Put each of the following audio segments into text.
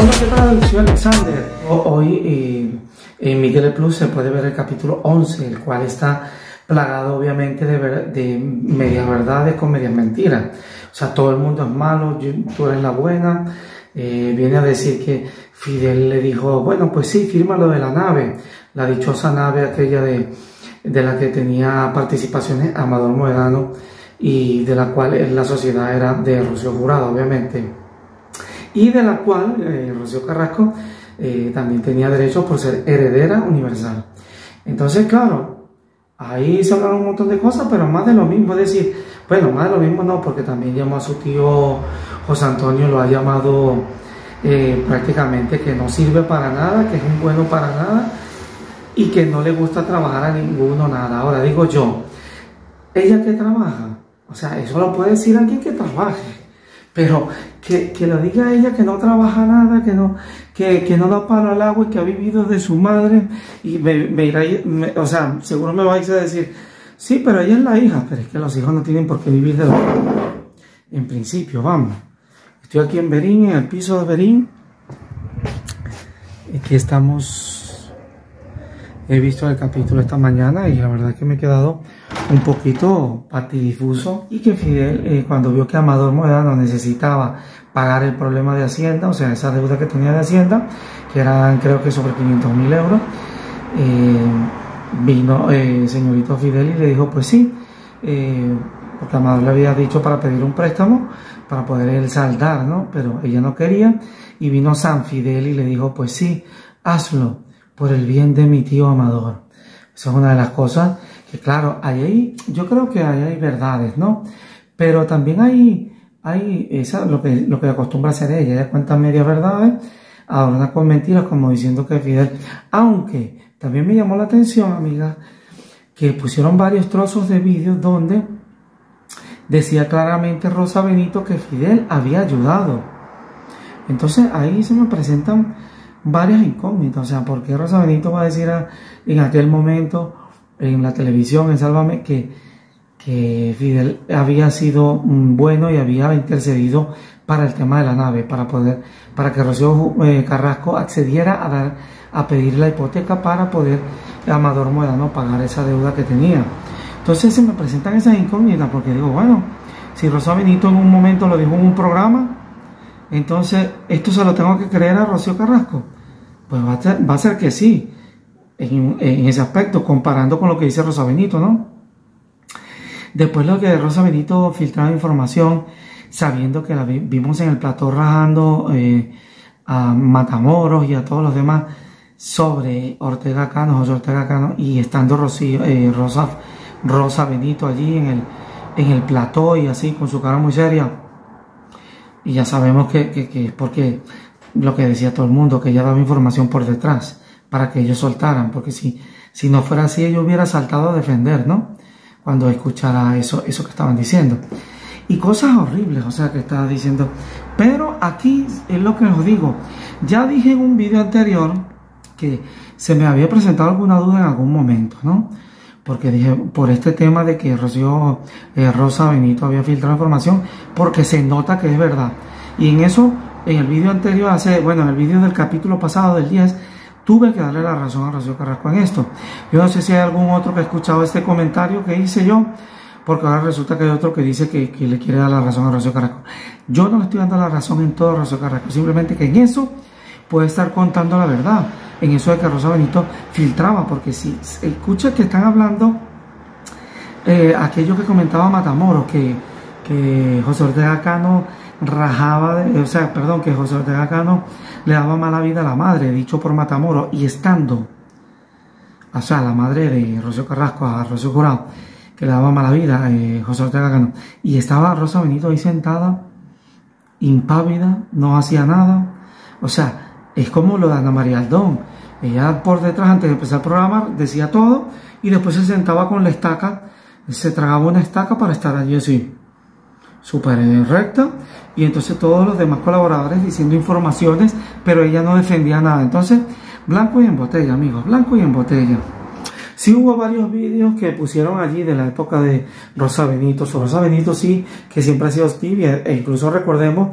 Hola, ¿qué tal? Soy Alexander. Hoy eh, en Miguel Plus se puede ver el capítulo 11, el cual está plagado obviamente de, de medias verdades con medias mentiras. O sea, todo el mundo es malo, tú eres la buena. Eh, viene a decir que Fidel le dijo, bueno, pues sí, firma lo de la nave, la dichosa nave aquella de, de la que tenía participaciones Amador Moedano y de la cual la sociedad era de Rocío Jurado, obviamente y de la cual eh, Rocío Carrasco eh, también tenía derecho por ser heredera universal. Entonces, claro, ahí se hablaron un montón de cosas, pero más de lo mismo, es decir, bueno, más de lo mismo no, porque también llamó a su tío José Antonio, lo ha llamado eh, prácticamente que no sirve para nada, que es un bueno para nada y que no le gusta trabajar a ninguno, nada. Ahora digo yo, ella que trabaja, o sea, eso lo puede decir alguien que trabaje. Pero que, que, lo diga ella que no trabaja nada, que no, que, que, no da palo al agua y que ha vivido de su madre. Y me, irá, o sea, seguro me vais a decir, sí, pero ella es la hija, pero es que los hijos no tienen por qué vivir de lo En principio, vamos. Estoy aquí en Berín, en el piso de Berín. Aquí estamos. He visto el capítulo esta mañana y la verdad es que me he quedado un poquito patidifuso y que Fidel eh, cuando vio que Amador Moedano necesitaba pagar el problema de Hacienda, o sea, esa deuda que tenía de Hacienda, que eran creo que sobre 500 mil euros, eh, vino eh, señorito Fidel y le dijo, pues sí, porque Amador le había dicho para pedir un préstamo para poder él saldar, ¿no? Pero ella no quería y vino San Fidel y le dijo, pues sí, hazlo por el bien de mi tío Amador. Esa es una de las cosas que claro, ahí yo creo que ahí hay verdades, ¿no? Pero también hay, hay esa, lo que, lo que acostumbra hacer ella, ella cuenta medias verdades, adorna con mentiras como diciendo que Fidel, aunque también me llamó la atención, amiga, que pusieron varios trozos de vídeos donde decía claramente Rosa Benito que Fidel había ayudado. Entonces ahí se me presentan varias incógnitas, o sea, ¿por qué Rosa Benito va a decir en aquel momento en la televisión en Sálvame que, que Fidel había sido bueno y había intercedido para el tema de la nave, para poder, para que Rocío eh, Carrasco accediera a dar, a pedir la hipoteca para poder Amador Moedano pagar esa deuda que tenía. Entonces se me presentan esas incógnitas porque digo, bueno, si Rocío Benito en un momento lo dijo en un programa, entonces esto se lo tengo que creer a Rocío Carrasco. Pues va a ser, va a ser que sí en, ese aspecto, comparando con lo que dice Rosa Benito, ¿no? Después lo que Rosa Benito filtraba información, sabiendo que la vimos en el plató rajando eh, a Matamoros y a todos los demás sobre Ortega Cano, José Ortega Cano, y estando eh, Rosa, Rosa Benito allí en el, en el plató y así con su cara muy seria. Y ya sabemos que, que, que porque lo que decía todo el mundo, que ella daba información por detrás para que ellos soltaran, porque si, si no fuera así, ellos hubiera saltado a defender, ¿no? Cuando escuchara eso, eso que estaban diciendo. Y cosas horribles, o sea, que estaba diciendo. Pero aquí es lo que os digo. Ya dije en un video anterior que se me había presentado alguna duda en algún momento, ¿no? Porque dije, por este tema de que Rocío eh, Rosa Benito había filtrado información, porque se nota que es verdad. Y en eso, en el video anterior, hace, bueno, en el video del capítulo pasado del 10, tuve que darle la razón a Rocío Carrasco en esto. Yo no sé si hay algún otro que ha escuchado este comentario que hice yo, porque ahora resulta que hay otro que dice que, le quiere dar la razón a Rocío Carrasco. Yo no le estoy dando la razón en todo a Rocío Carrasco, simplemente que en eso puede estar contando la verdad, en eso de que Rosa Benito filtraba, porque si escucha que están hablando eh, aquello que comentaba Matamoros, que, que José Ortega Cano rajaba, o sea, perdón, que José Ortega Cano le daba mala vida a la madre, dicho por Matamoros, y estando, o sea, la madre de Rocío Carrasco, a Rocío Jurado, que le daba mala vida, eh, José Ortega Cano, y estaba Rosa Benito ahí sentada, impávida, no hacía nada, o sea, es como lo de Ana María Aldón, ella por detrás, antes de empezar el programa, decía todo, y después se sentaba con la estaca, se tragaba una estaca para estar allí así súper recta y entonces todos los demás colaboradores diciendo informaciones, pero ella no defendía nada. Entonces, blanco y en botella, amigos, blanco y en botella. Sí hubo varios vídeos que pusieron allí de la época de Rosa Benito. Rosa Benito sí, que siempre ha sido tibia, e incluso recordemos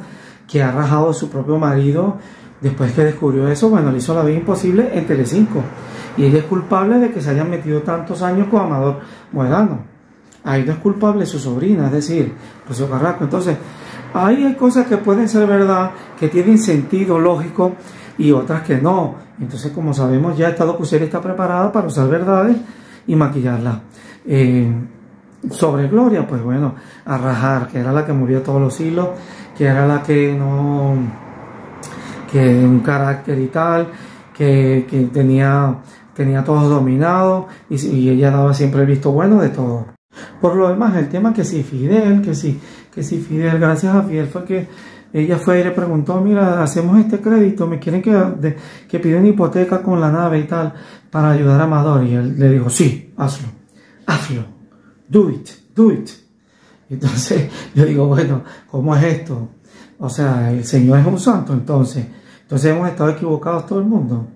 que ha rajado su propio marido Después que descubrió eso, bueno, le hizo la vida imposible en Telecinco. Y ella es culpable de que se hayan metido tantos años con Amador Moedano. Ahí no es culpable su sobrina, es decir, Rocío Carrasco. Entonces, ahí hay cosas que pueden ser verdad, que tienen sentido lógico y otras que no. Entonces, como sabemos, ya esta docuserie está preparada para usar verdades y maquillarla. Eh, sobre Gloria, pues bueno, a rajar, que era la que movía todos los hilos, que era la que no, que un carácter y tal, que, que tenía, tenía todo dominado y, y, ella daba siempre el visto bueno de todo. Por lo demás, el tema que si Fidel, que si, que si Fidel, gracias a Fidel fue que ella fue y le preguntó, mira, hacemos este crédito, me quieren que, de, que pida una hipoteca con la nave y tal para ayudar a Amador. Y él le dijo, sí, hazlo, hazlo, do it, do it. Entonces yo digo, bueno, ¿cómo es esto? O sea, el Señor es un santo, entonces. Entonces hemos estado equivocados todo el mundo.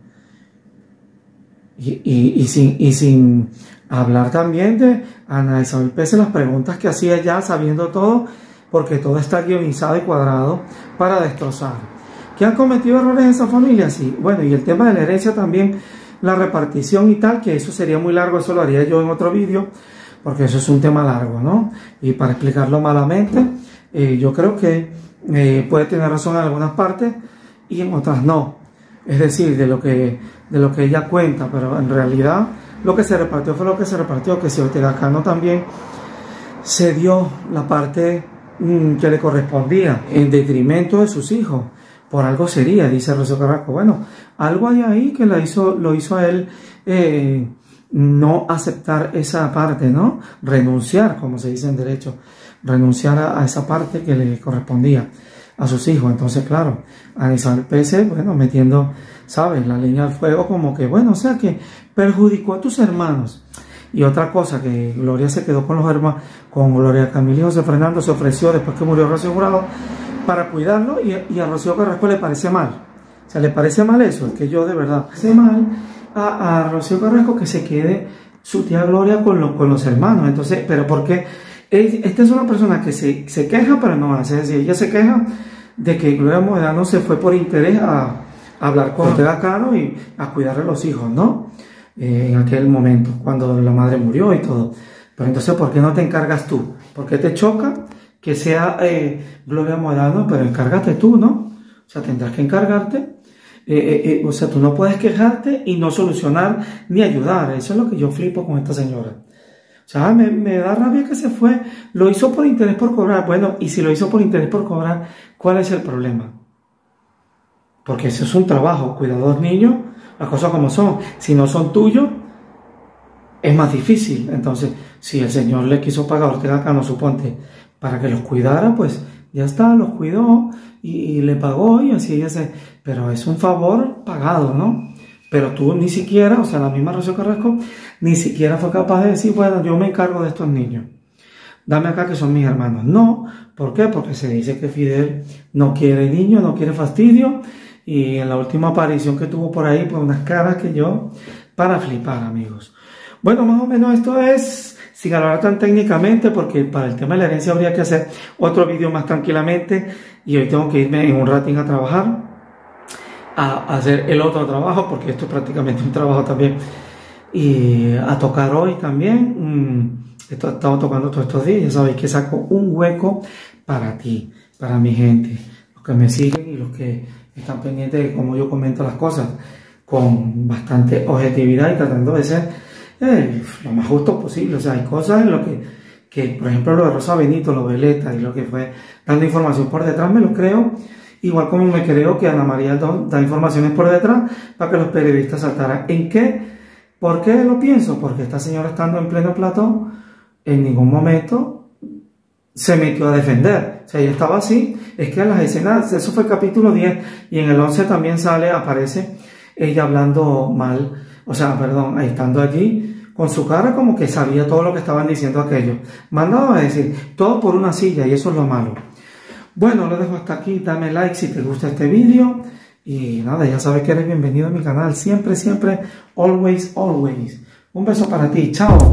Y, y, y, sin, y sin hablar también de Ana Isabel Pérez, las preguntas que hacía ya sabiendo todo porque todo está guionizado y cuadrado para destrozar. ¿Que han cometido errores en esa familia? Sí. Bueno, y el tema de la herencia también, la repartición y tal, que eso sería muy largo, eso lo haría yo en otro vídeo, porque eso es un tema largo, ¿no? Y para explicarlo malamente, eh, yo creo que eh, puede tener razón en algunas partes y en otras no. Es decir, de lo que, de lo que ella cuenta, pero en realidad lo que se repartió fue lo que se repartió, que si Ortega Cano también se dio la parte Mm, que le correspondía en detrimento de sus hijos. Por algo sería, dice Rocío Carrasco. Bueno, algo hay ahí que la hizo, lo hizo a él eh, no aceptar esa parte, ¿no? Renunciar, como se dice en derecho, renunciar a, esa parte que le correspondía a sus hijos. Entonces, claro, a Isabel Pese, bueno, metiendo, ¿sabes? La leña al fuego como que, bueno, o sea que perjudicó a tus hermanos. Y otra cosa, que Gloria se quedó con los hermanos, con Gloria Camila y José Fernando se ofreció después que murió Rocío Jurado para cuidarlo y, a Rocío Carrasco le parece mal. O sea, le parece mal eso, es que yo de verdad, parece mal a, a Rocío Carrasco que se quede su tía Gloria con, con los hermanos. Entonces, pero ¿por qué? Esta es una persona que se, se queja, pero no hace. Es decir, ella se queja de que Gloria Modano se fue por interés a, a hablar con Ortega Cano y a cuidar a los hijos, ¿no? Eh, en aquel momento, cuando la madre murió y todo. Pero entonces, ¿por qué no te encargas tú? ¿Por qué te choca que sea eh, Gloria Modano? Pero encárgate tú, ¿no? O sea, tendrás que encargarte. Eh, o sea, tú no puedes quejarte y no solucionar ni ayudar. Eso es lo que yo flipo con esta señora. O sea, me, da rabia que se fue. Lo hizo por interés por cobrar. Bueno, y si lo hizo por interés por cobrar, ¿cuál es el problema? Porque eso es un trabajo. Cuidador niños las cosas como son. Si no son tuyos, es más difícil. Entonces, si el Señor le quiso pagar a Ortega Cano, suponte, para que los cuidara, pues ya está, los cuidó y, le pagó y así ella se... Pero es un favor pagado, ¿no? Pero tú ni siquiera, o sea, la misma Rocío Carrasco, ni siquiera fue capaz de decir, bueno, yo me encargo de estos niños. Dame acá que son mis hermanos. No, ¿por qué? Porque se dice que Fidel no quiere niños, no quiere fastidio y en la última aparición que tuvo por ahí, pues unas caras que yo, para flipar, amigos. Bueno, más o menos esto es, sin hablar tan técnicamente, porque para el tema de la herencia habría que hacer otro vídeo más tranquilamente, y hoy tengo que irme en un ratín a trabajar, a hacer el otro trabajo, porque esto es prácticamente un trabajo también, y a tocar hoy también. Mm, esto he estado tocando todos estos días, ya sabéis que saco un hueco para ti, para mi gente, los que me siguen y los que están pendientes de cómo yo comento las cosas con bastante objetividad y tratando de ser eh, lo más justo posible. O sea, hay cosas en lo que, que, por ejemplo, lo de Rosa Benito, lo Veleta y lo que fue dando información por detrás, me lo creo. Igual como me creo que Ana María da informaciones por detrás para que los periodistas saltaran. ¿En qué? ¿Por qué lo pienso? Porque esta señora estando en pleno plató, en ningún momento se metió a defender. O sea, ella estaba así. Es que en las escenas, eso fue el capítulo 10, y en el 11 también sale, aparece ella hablando mal, o sea, perdón, estando allí, con su cara como que sabía todo lo que estaban diciendo aquellos. Mandado a decir, todo por una silla, y eso es lo malo. Bueno, lo dejo hasta aquí, dame like si te gusta este vídeo. Y nada, ya sabes que eres bienvenido a mi canal. Siempre, siempre, always, always. Un beso para ti. Chao.